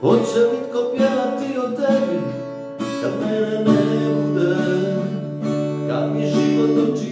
Hoće li tko pjevati o tebi, kad mene ne bude, kad mi život oči